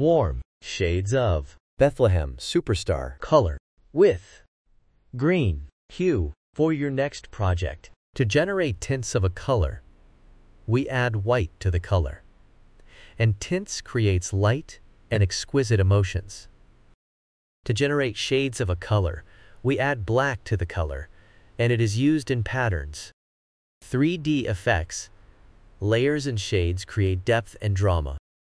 warm shades of Bethlehem Superstar. color with green hue for your next project. To generate tints of a color, we add white to the color. And tints creates light and exquisite emotions. To generate shades of a color, we add black to the color, and it is used in patterns. 3D effects, layers and shades create depth and drama.